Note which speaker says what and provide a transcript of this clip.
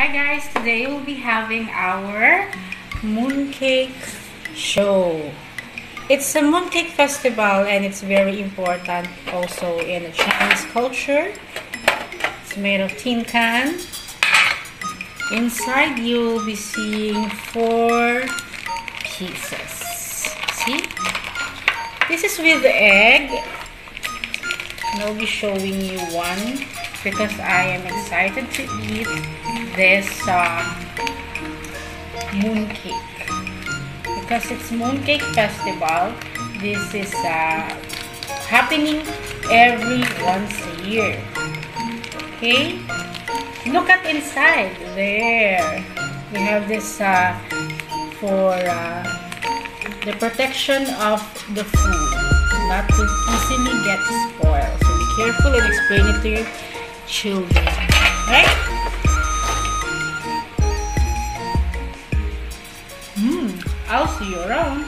Speaker 1: Hi guys, today we'll be having our mooncake show. It's a mooncake festival and it's very important also in Chinese culture. It's made of tin can. Inside you'll be seeing four pieces. See? This is with the egg. I'll be showing you one because I am excited to eat this uh, mooncake. Because it's mooncake festival this is uh, happening every once a year. Okay? Look at inside. There. We have this uh, for uh, the protection of the food not to easily get spoiled. So be careful and explain it to your children. Right? Mmm, I'll see you around.